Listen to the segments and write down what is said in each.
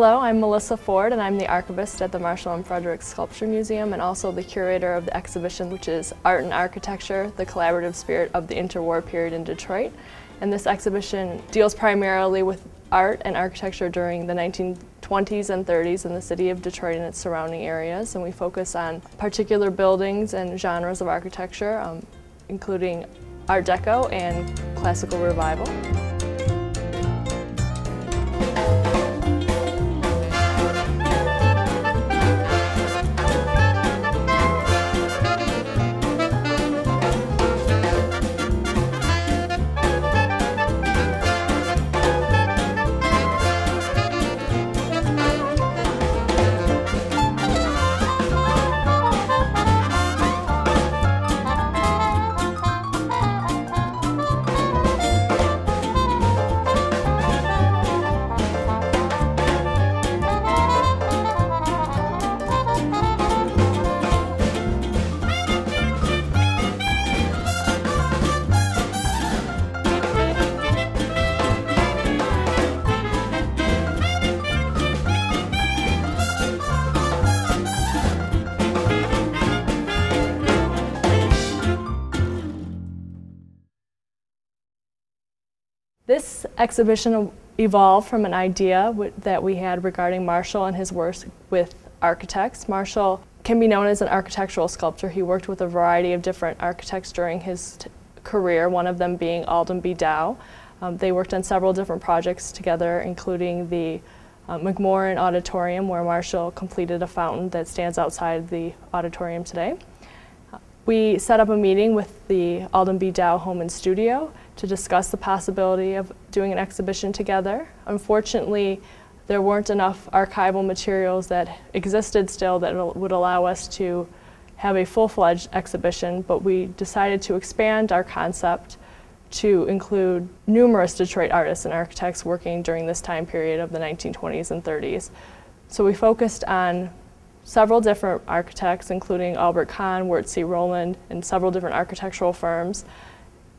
Hello, I'm Melissa Ford and I'm the archivist at the Marshall M. Fredericks Sculpture Museum and also the curator of the exhibition which is Art and Architecture, the Collaborative Spirit of the Interwar Period in Detroit. And this exhibition deals primarily with art and architecture during the 1920s and 30s in the city of Detroit and its surrounding areas. And we focus on particular buildings and genres of architecture, um, including Art Deco and Classical Revival. Exhibition evolved from an idea that we had regarding Marshall and his work with architects. Marshall can be known as an architectural sculptor. He worked with a variety of different architects during his career, one of them being Alden B. Dow. Um, they worked on several different projects together, including the uh, Auditorium, where Marshall completed a fountain that stands outside the auditorium today. We set up a meeting with the Alden B. Dow Home and Studio to discuss the possibility of doing an exhibition together. Unfortunately, there weren't enough archival materials that existed still that would allow us to have a full-fledged exhibition, but we decided to expand our concept to include numerous Detroit artists and architects working during this time period of the 1920s and 30s. So we focused on several different architects, including Albert Kahn, Wirt C. Rowland, and several different architectural firms,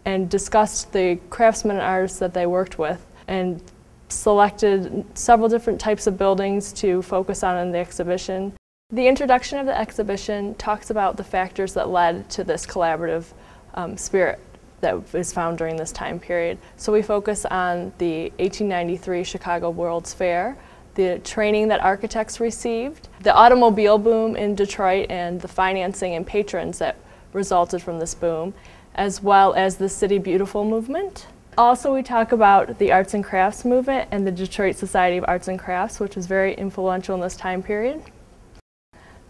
and discussed the craftsmen and artists that they worked with and selected several different types of buildings to focus on in the exhibition. The introduction of the exhibition talks about the factors that led to this collaborative um, spirit was found during this time period. So we focus on the 1893 Chicago World's Fair, the training that architects received, the automobile boom in Detroit and the financing and patrons that resulted from this boom, as well as the City Beautiful movement. Also, we talk about the arts and crafts movement and the Detroit Society of Arts and Crafts, which was very influential in this time period.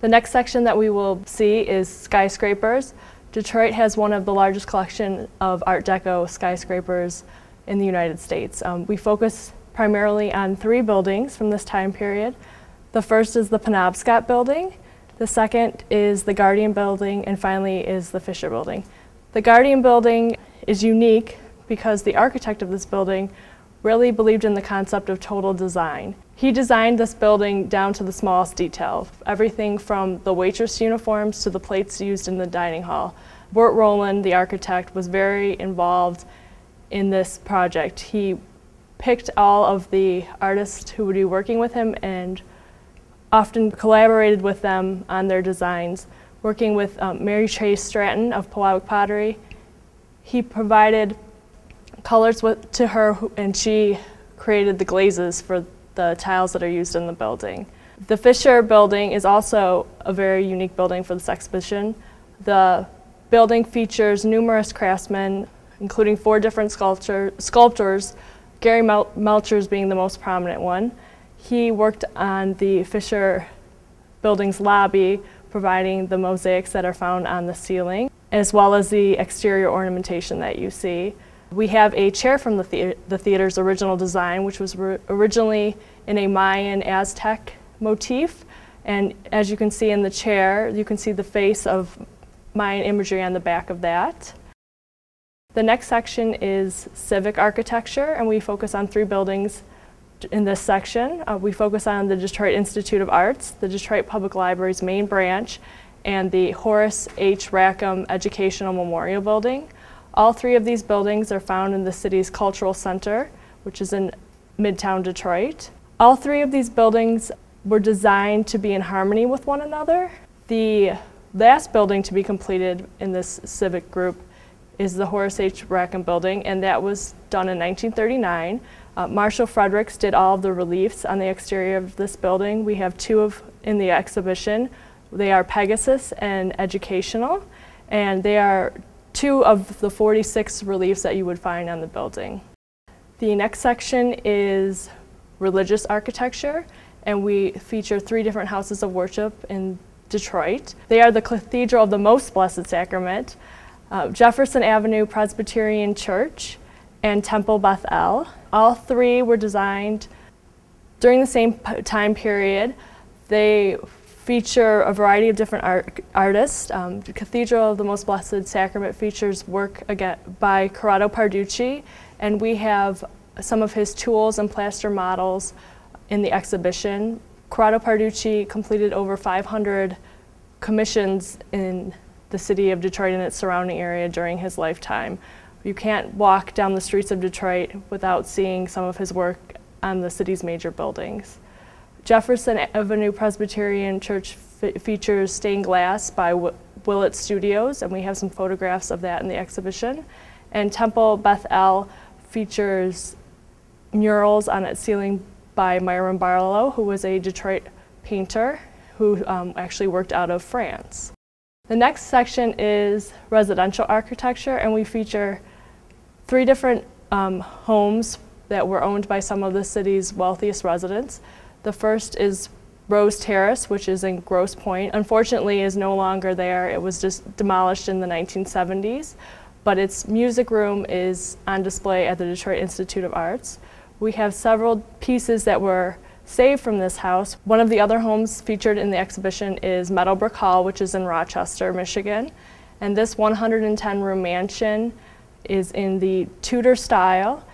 The next section that we will see is skyscrapers. Detroit has one of the largest collection of Art Deco skyscrapers in the United States. Um, we focus primarily on three buildings from this time period. The first is the Penobscot building, the second is the Guardian building, and finally is the Fisher building. The Guardian building is unique because the architect of this building really believed in the concept of total design. He designed this building down to the smallest detail, everything from the waitress uniforms to the plates used in the dining hall. Wirt Rowland, the architect, was very involved in this project. He picked all of the artists who would be working with him and often collaborated with them on their designs working with um, Mary Chase Stratton of Pewabic Pottery. He provided colors with, to her and she created the glazes for the tiles that are used in the building. The Fisher building is also a very unique building for this exhibition. The building features numerous craftsmen, including four different sculptor, sculptors, Gari Mel Melchers being the most prominent one. He worked on the Fisher building's lobby providing the mosaics that are found on the ceiling, as well as the exterior ornamentation that you see. We have a chair from the, the, the theater's original design, which was originally in a Mayan Aztec motif. And as you can see in the chair, you can see the face of Mayan imagery on the back of that. The next section is civic architecture, and we focus on three buildings in this section. Uh, we focus on the Detroit Institute of Arts, the Detroit Public Library's main branch, and the Horace H. Rackham Educational Memorial Building. All three of these buildings are found in the city's cultural center, which is in Midtown Detroit. All three of these buildings were designed to be in harmony with one another. The last building to be completed in this civic group is the Horace H. Rackham building, and that was done in 1939. Uh, Marshall Fredericks did all of the reliefs on the exterior of this building. We have two of in the exhibition. They are Pegasus and Educational, and they are two of the 46 reliefs that you would find on the building. The next section is religious architecture, and we feature three different houses of worship in Detroit. They are the Cathedral of the Most Blessed Sacrament, uh, Jefferson Avenue Presbyterian Church, and Temple Beth El. All three were designed during the same time period. They feature a variety of different art artists. Um, the Cathedral of the Most Blessed Sacrament features work again by Corrado Parducci, and we have some of his tools and plaster models in the exhibition. Corrado Parducci completed over 500 commissions in the city of Detroit and its surrounding area during his lifetime. You can't walk down the streets of Detroit without seeing some of his work on the city's major buildings. Jefferson Avenue Presbyterian Church features stained glass by w Willett Studios, and we have some photographs of that in the exhibition. And Temple Beth El features murals on its ceiling by Myron Barlow, who was a Detroit painter who um, actually worked out of France. The next section is residential architecture, and we feature three different um, homes that were owned by some of the city's wealthiest residents. The first is Rose Terrace, which is in Grosse Pointe. Unfortunately, is no longer there. It was just demolished in the 1970s, but its music room is on display at the Detroit Institute of Arts. We have several pieces that were saved from this house. One of the other homes featured in the exhibition is Meadowbrook Hall, which is in Rochester, Michigan. And this 110 room mansion is in the Tudor style.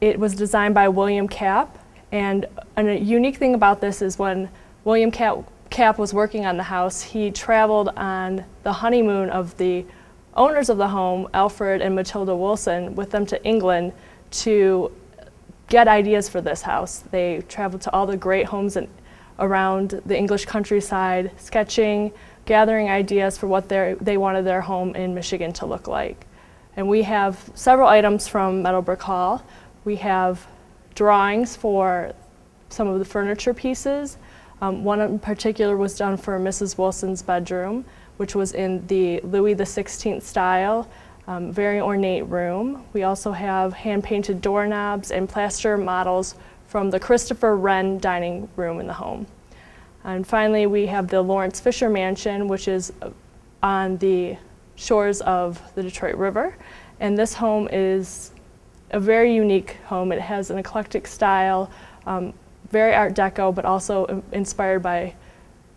It was designed by William Kapp, and a unique thing about this is when William Kapp was working on the house, he traveled on the honeymoon of the owners of the home, Alfred and Matilda Wilson, with them to England to get ideas for this house. They traveled to all the great homes in, around the English countryside, sketching, gathering ideas for what they wanted their home in Michigan to look like. And we have several items from Meadowbrook Hall. We have drawings for some of the furniture pieces. Um, one in particular was done for Mrs. Wilson's bedroom, which was in the Louis XVI style, um, very ornate room. We also have hand-painted doorknobs and plaster models from the Christopher Wren dining room in the home. And finally, we have the Lawrence Fisher Mansion, which is on the shores of the Detroit River. And this home is a very unique home. It has an eclectic style, um, very Art Deco, but also inspired by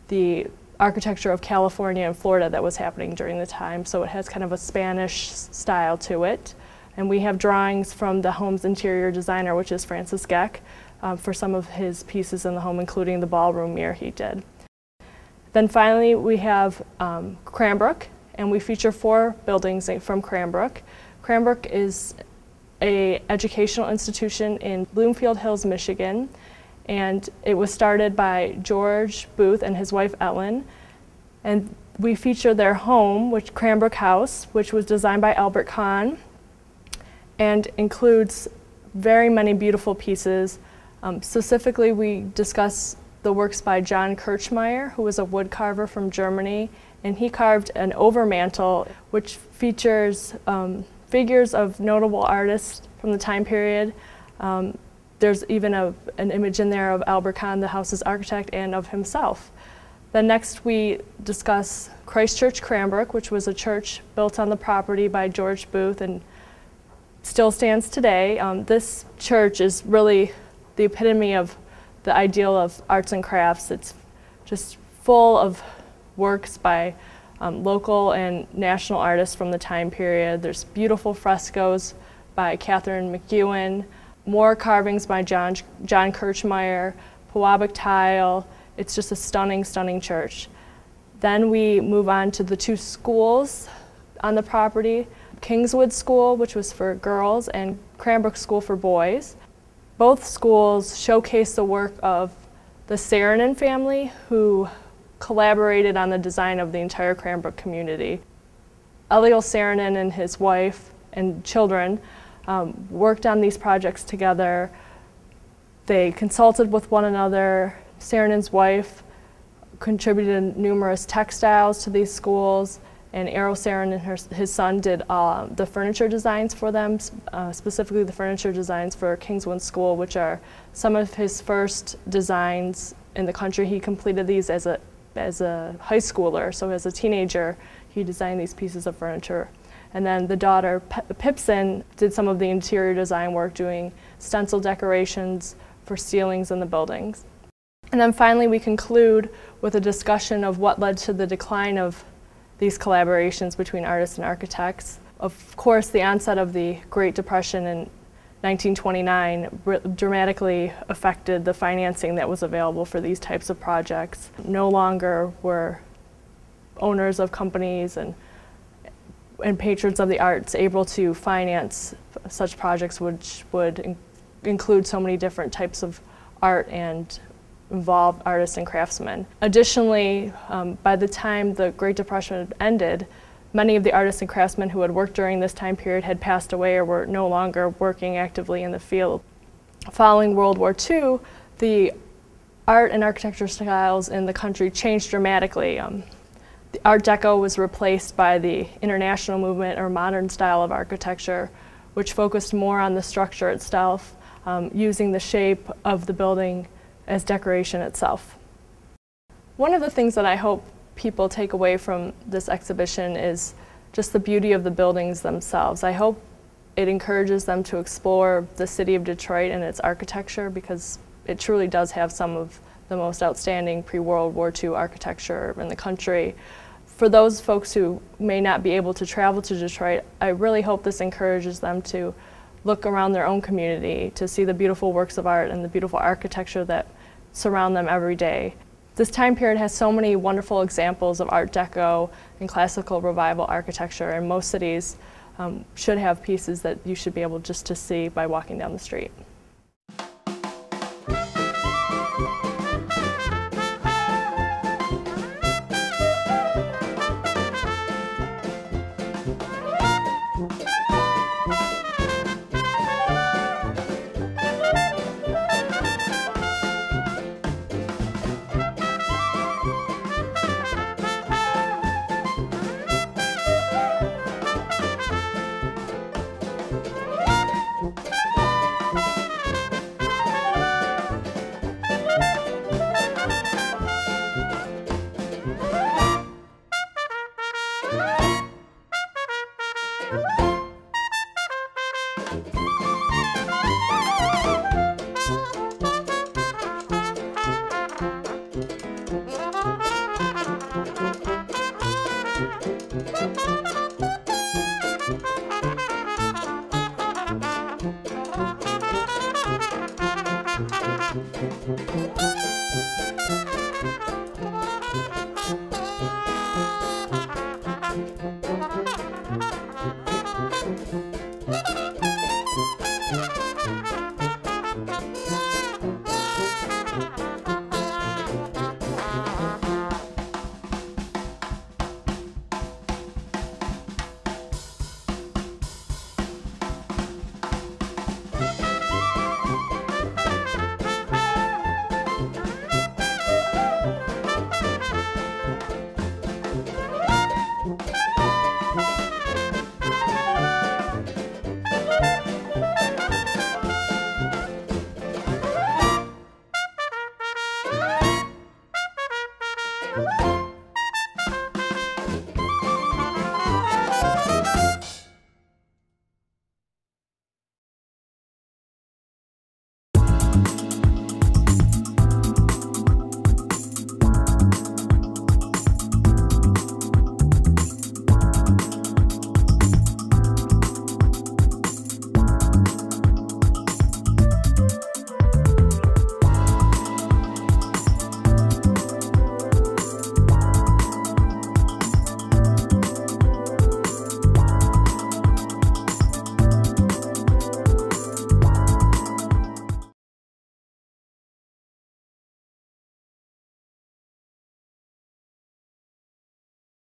the architecture of California and Florida that was happening during the time. So it has kind of a Spanish style to it. And we have drawings from the home's interior designer, which is Francis Geck, um, for some of his pieces in the home, including the ballroom mirror he did. Then finally, we have um, Cranbrook, and we feature four buildings from Cranbrook. Cranbrook is a educational institution in Bloomfield Hills, Michigan, and it was started by George Booth and his wife Ellen. And we feature their home, which Cranbrook House, which was designed by Albert Kahn, and includes very many beautiful pieces. Um, specifically, we discuss the works by John Kirchmayer, who was a wood carver from Germany, and he carved an overmantel which features um, figures of notable artists from the time period. Um, there's even a, an image in there of Albert Kahn, the house's architect, and of himself. Then next we discuss Christ Church Cranbrook, which was a church built on the property by George Booth and still stands today. Um, this church is really the epitome of the ideal of arts and crafts. It's just full of works by um, local and national artists from the time period. There's beautiful frescoes by Katherine McEwen, more carvings by John, John Kirchmayer, Pewabic tile. It's just a stunning, stunning church. Then we move on to the two schools on the property, Kingswood School, which was for girls, and Cranbrook School for boys. Both schools showcase the work of the Saarinen family who collaborated on the design of the entire Cranbrook community. Eliel Saarinen and his wife and children um, worked on these projects together. They consulted with one another. Saarinen's wife contributed numerous textiles to these schools, and Eero Saarinen and her, his son did uh, the furniture designs for them, uh, specifically the furniture designs for Kingswood School, which are some of his first designs in the country. He completed these as a, as a high schooler, so as a teenager, he designed these pieces of furniture. And then the daughter, P Pipsan, did some of the interior design work doing stencil decorations for ceilings in the buildings. And then finally we conclude with a discussion of what led to the decline of these collaborations between artists and architects. Of course, the onset of the Great Depression in 1929 dramatically affected the financing that was available for these types of projects. No longer were owners of companies and and patrons of the arts able to finance such projects which would in include so many different types of art and involve artists and craftsmen. Additionally, um, by the time the Great Depression ended, many of the artists and craftsmen who had worked during this time period had passed away or were no longer working actively in the field. Following World War II, the art and architecture styles in the country changed dramatically. Um, the Art Deco was replaced by the international movement or modern style of architecture, which focused more on the structure itself, um, using the shape of the building as decoration itself. One of the things that I hope people take away from this exhibition is just the beauty of the buildings themselves. I hope it encourages them to explore the city of Detroit and its architecture because it truly does have some of the most outstanding pre-World War II architecture in the country. For those folks who may not be able to travel to Detroit, I really hope this encourages them to look around their own community to see the beautiful works of art and the beautiful architecture that surround them every day. This time period has so many wonderful examples of Art Deco and classical revival architecture, and most cities um, should have pieces that you should be able just to see by walking down the street. Woo!